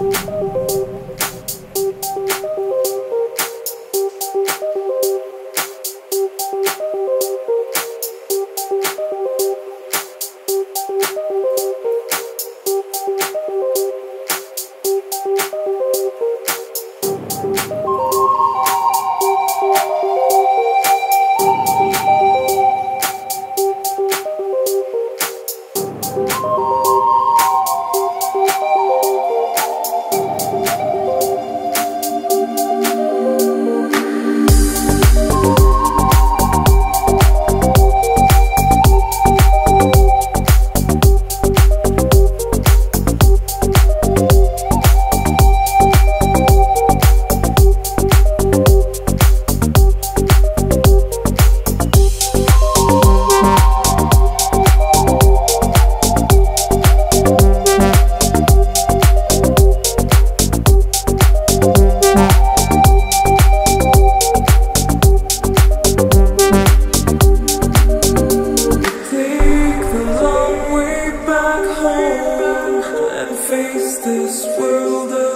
Take and face this world